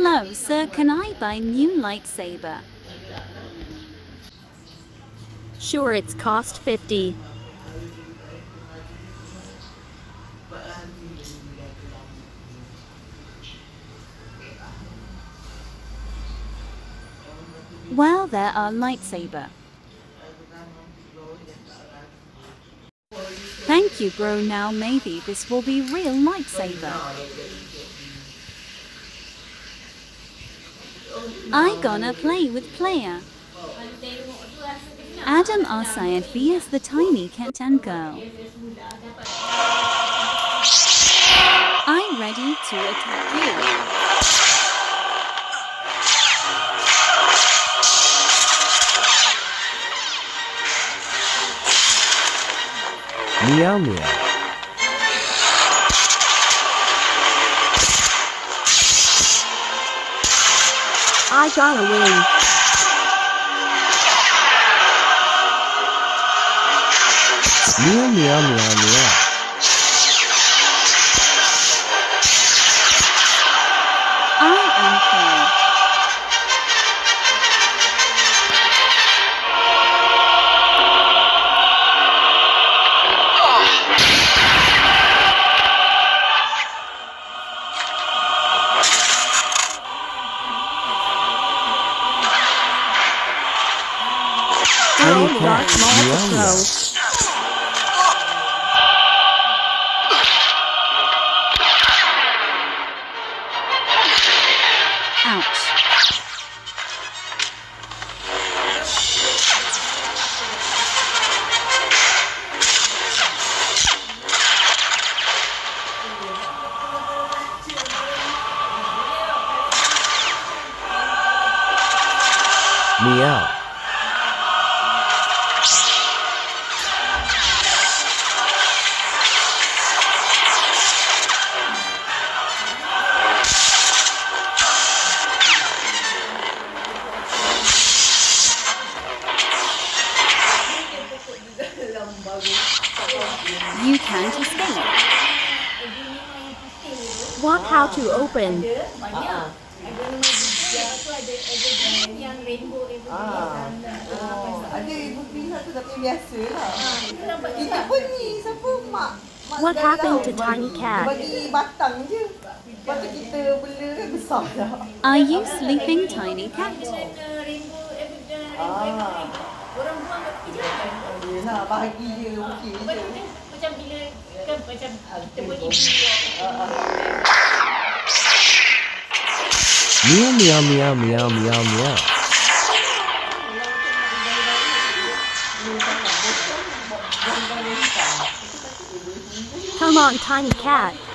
Hello, sir. Can I buy new lightsaber? Sure, it's cost 50. Well, there are lightsaber. Thank you, bro. Now maybe this will be real lightsaber. I gonna play with player. Adam Arsaid vs the tiny cat and girl. I'm ready to attack you. Meow meow. I gotta win. Meow meow meow meow. I am Tiny Darth. Maul Meow meow. Patrol. Ouch. Meow. You can't escape. What how to open? Ada ibu pihak tu tapi biasa lah. Kita pun ni siapa mak mak What happened to Tiny Cat? Bagi batang je. Lepas tu kita bela kan besar dah. Are you sleeping, tiny cat? Ah. Yelah bagi je okey je. Macam bila kan macam ah, kita pun ibu Meow meow meow meow meow meow. Come on, Tiny Cat.